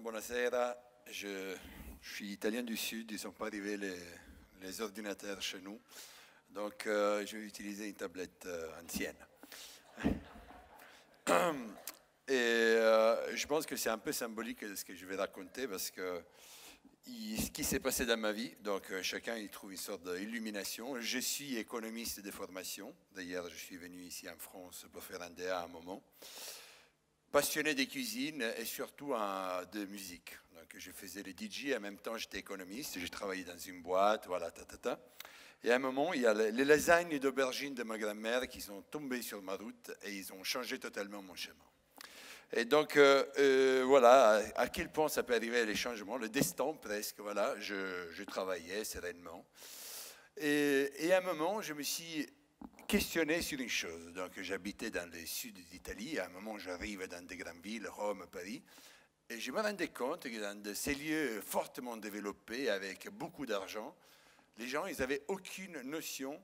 Buonasera. Je, je suis italien du Sud, ils ne sont pas arrivés les, ordinateurs chez nous. Donc, euh, je vais utiliser une tablette euh, ancienne. Et euh, je pense que c'est un peu symbolique ce que je vais raconter parce que ce qui s'est passé dans ma vie, donc euh, chacun il trouve une sorte d'illumination. Je suis économiste de formation. D'ailleurs, je suis venu ici en France pour faire un DA à un moment. Passionné des cuisines et surtout hein, de musique. Donc, je faisais le DJ, en même temps j'étais économiste, j'ai travaillé dans une boîte, voilà, ta, ta, ta. Et à un moment, il y a les, lasagnes d'aubergine de ma grand-mère qui sont tombées sur ma route et ils ont changé totalement mon chemin. Et donc, euh, euh, voilà, à, quel point ça peut arriver les changements, le destin presque, voilà, je, travaillais sereinement. Et, à un moment, je me suis questionné sur une chose. Donc, j'habitais dans le sud d'Italie. À un moment, j'arrive dans des grandes villes, Rome, Paris. Et je me rendais compte que dans ces lieux fortement développés, avec beaucoup d'argent, les gens, ils n'avaient aucune notion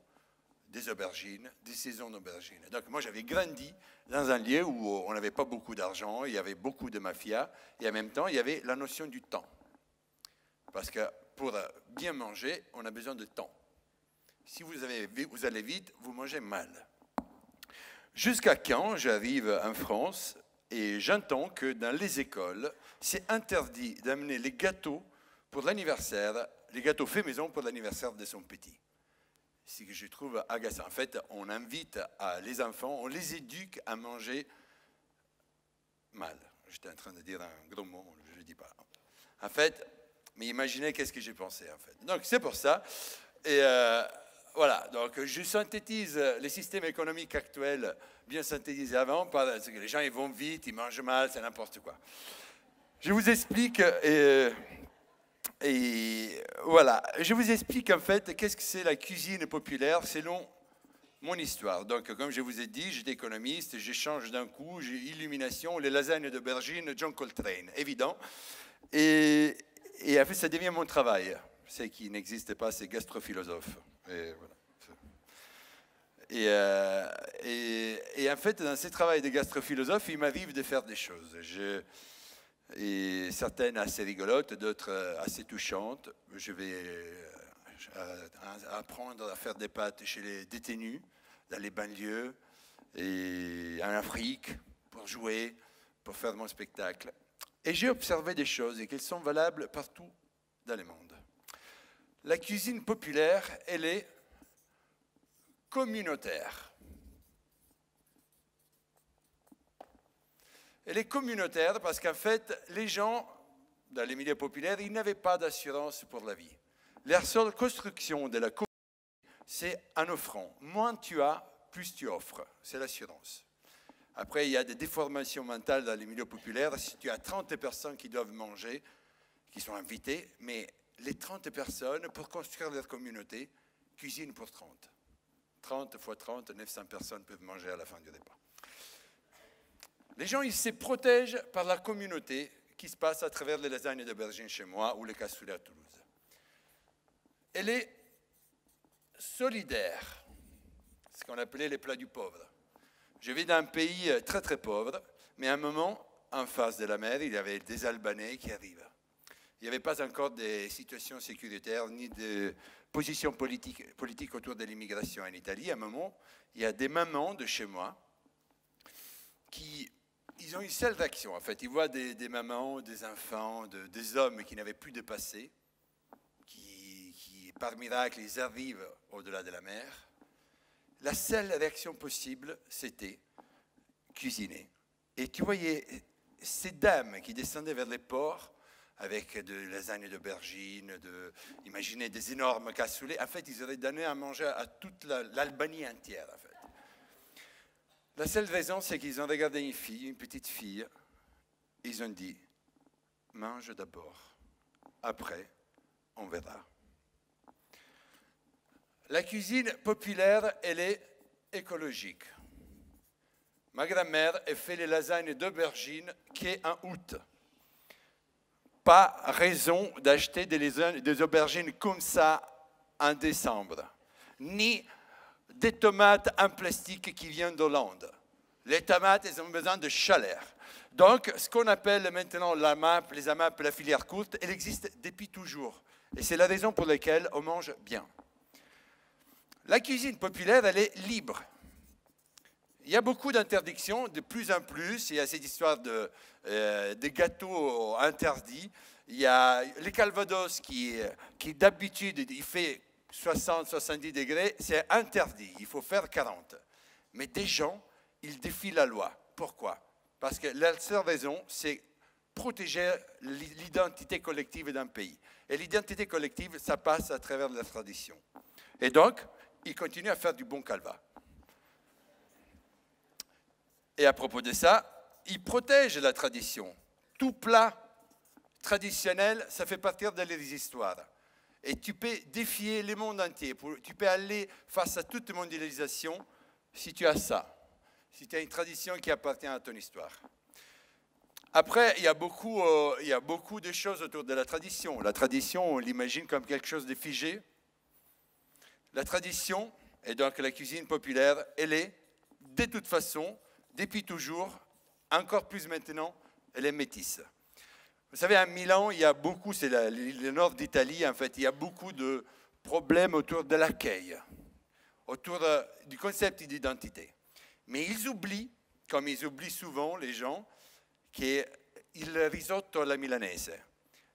des aubergines, des saisons d'aubergines. Donc moi, j'avais grandi dans un lieu où on n'avait pas beaucoup d'argent, il y avait beaucoup de mafia, et en même temps, il y avait la notion du temps. Parce que pour bien manger, on a besoin de temps. Si vous, avez, vous allez vite, vous mangez mal. Jusqu'à quand j'arrive en France et j'entends que dans les écoles, c'est interdit d'amener les gâteaux pour l'anniversaire, les gâteaux faits maison pour l'anniversaire de son petit? Ce que je trouve agaçant. En fait, on invite les enfants, on les éduque à manger mal. J'étais en train de dire un gros mot, je ne le dis pas. En fait, mais imaginez qu'est-ce que j'ai pensé en fait. Donc c'est pour ça. Et euh, voilà, donc je synthétise les systèmes économiques actuels bien synthétisés avant, parce que les gens ils vont vite, ils mangent mal, c'est n'importe quoi. Je vous explique, et, et voilà, je vous explique en fait qu'est-ce que c'est la cuisine populaire selon mon histoire. Donc, comme je vous ai dit, j'étais économiste, j'échange d'un coup, j'ai illumination, les lasagnes d'aubergine, John Coltrane, évident. Et, en fait, ça devient mon travail. C'est qui n'existe pas, c'est gastrophilosophe. Et, euh, en fait, dans ce travail de gastrophilosophe, il m'arrive de faire des choses. Et certaines assez rigolotes, d'autres assez touchantes. Je vais euh, apprendre à faire des pâtes chez les détenus, dans les banlieues et en Afrique, pour jouer, pour faire mon spectacle. Et j'ai observé des choses et qu'elles sont valables partout dans le monde. La cuisine populaire, elle est communautaire. Elle est communautaire parce qu'en fait, les gens, dans les milieux populaires, ils n'avaient pas d'assurance pour la vie. La seule construction de la communauté, c'est un offrant. Moins tu as, plus tu offres. C'est l'assurance. Après, il y a des déformations mentales dans les milieux populaires. Si tu as 30 personnes qui doivent manger, qui sont invitées, mais les 30 personnes, pour construire leur communauté, cuisinent pour 30. 30 fois 30, 900 personnes peuvent manger à la fin du repas. Les gens, ils se protègent par la communauté qui se passe à travers les lasagnes d'aubergine chez moi ou les cassoulet à Toulouse. Elle est solidaire, ce qu'on appelait les plats du pauvre. Je vis dans un pays très très pauvre, mais à un moment, en face de la mer, il y avait des Albanais qui arrivent. Il n'y avait pas encore de situations sécuritaires ni de positions politiques, politiques autour de l'immigration en Italie. À un moment, il y a des mamans de chez moi qui ils ont une seule réaction, en fait. Ils voient des, mamans, des enfants, de, des hommes qui n'avaient plus de passé, qui, par miracle, ils arrivent au-delà de la mer. La seule réaction possible, c'était cuisiner. Et tu voyais ces dames qui descendaient vers les ports avec de lasagnes d'aubergine, de, imaginez des énormes cassoulets. En fait, ils auraient donné à manger à toute l'Albanie la, entière, en fait. La seule raison, c'est qu'ils ont regardé une fille, une petite fille, ils ont dit, mange d'abord, après, on verra. La cuisine populaire, elle est écologique. Ma grand-mère a fait les lasagnes d'aubergine qui est en août. Pas raison d'acheter des, des aubergines comme ça en décembre, des tomates en plastique qui viennent d'Hollande. Les tomates, elles ont besoin de chaleur. Donc, ce qu'on appelle maintenant la MAP, les AMAP, la filière courte, elle existe depuis toujours. Et c'est la raison pour laquelle on mange bien. La cuisine populaire, elle est libre. Il y a beaucoup d'interdictions, de plus en plus. Il y a cette histoire de, euh, gâteaux interdits. Il y a les Calvados qui, qui d'habitude, il fait 60-70 degrés, c'est interdit. Il faut faire 40. Mais des gens, ils défient la loi. Pourquoi? Parce que la seule raison, c'est protéger l'identité collective d'un pays. Et l'identité collective, ça passe à travers la tradition. Et donc, ils continuent à faire du bon calva. Et à propos de ça, ils protègent la tradition. Tout plat traditionnel, ça fait partie de leurs histoires. Et tu peux défier le monde entier. Tu peux aller face à toute mondialisation si tu as ça. Si tu as une tradition qui appartient à ton histoire. Après, il y, a beaucoup, euh, il y a beaucoup de choses autour de la tradition. La tradition, on l'imagine comme quelque chose de figé. La tradition, et donc la cuisine populaire, elle est, de toute façon, depuis toujours, encore plus maintenant, elle est métisse. Vous savez, à Milan, il y a beaucoup, c'est le nord d'Italie, en fait, il y a beaucoup de problèmes autour de l'accueil, autour du concept d'identité. Mais ils oublient, comme ils oublient souvent les gens, che il risotto alla milanese.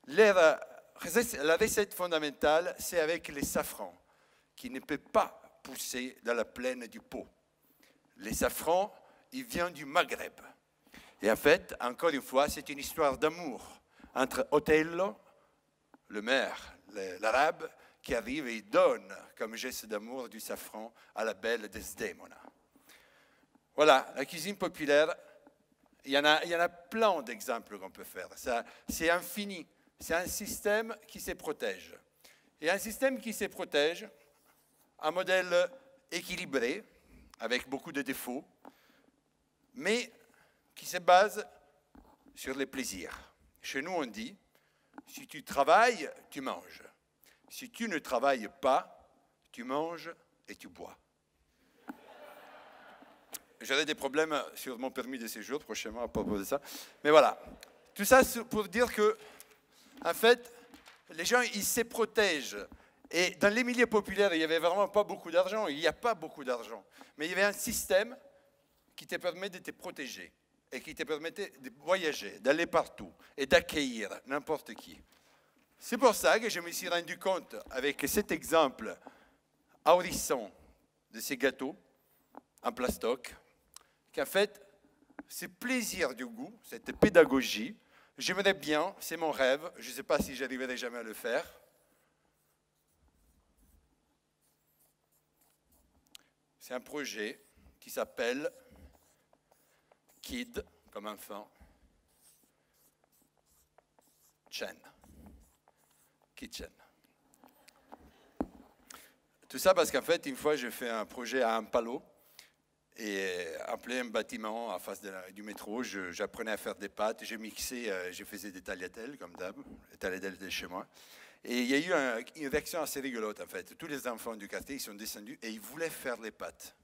La recette fondamentale, c'est avec le safran, qui ne peut pas pousser dans la plaine du Pau. Le safran, il vient du Maghreb. Et en fait, encore une fois, c'est une histoire d'amour entre Otello, le maire, l'arabe, qui arrive et donne comme geste d'amour du safran à la belle Desdemona. Voilà, la cuisine populaire il y en a, il y en a plein d'exemples qu'on peut faire. C'est infini. C'est un système qui se protège. Et un système qui se protège, un modèle équilibré, avec beaucoup de défauts, mais qui se base sur les plaisirs. Chez nous, on dit, si tu travailles, tu manges. Si tu ne travailles pas, tu manges et tu bois. J'aurai des problèmes sur mon permis de séjour prochainement à propos de ça. Mais voilà. Tout ça pour dire que, en fait, les gens, ils se protègent. Et dans les milieux populaires, il n'y avait vraiment pas beaucoup d'argent. Il n'y a pas beaucoup d'argent. Mais il y avait un système qui te permettait de te protéger et qui te permettait de voyager, d'aller partout et d'accueillir n'importe qui. C'est pour ça que je me suis rendu compte, avec cet exemple ahurissant de ces gâteaux en plastoc, qu'en fait, ce plaisir du goût, cette pédagogie, j'aimerais bien, c'est mon rêve, je ne sais pas si j'arriverai jamais à le faire, c'est un projet qui s'appelle Kid, comme enfant, Chen, Kitchen. Tout ça parce qu'en fait, une fois, j'ai fait un projet à un palo et en plein bâtiment, en face du métro, j'apprenais à faire des pâtes. J'ai mixé, euh, je faisais des tagliatelles, comme d'hab, des tagliatelles de chez moi. Et il y a eu une réaction assez rigolote, en fait. Tous les enfants du quartier, ils sont descendus et ils voulaient faire les pâtes.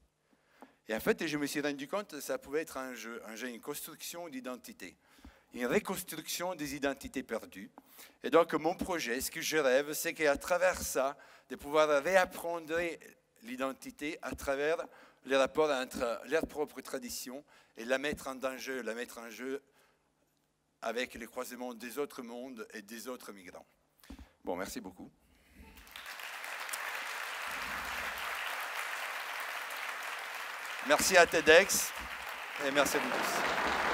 Et en fait, je me suis rendu compte que ça pouvait être un jeu, un jeu une construction d'identité, une reconstruction des identités perdues. Et donc, mon projet, ce que je rêve, c'est qu'à travers ça, de pouvoir réapprendre l'identité à travers les rapports entre leur propre tradition et la mettre en danger, la mettre en jeu avec les croisements des autres mondes et des autres migrants. Bon, merci beaucoup. Merci à TEDx et merci à vous tous.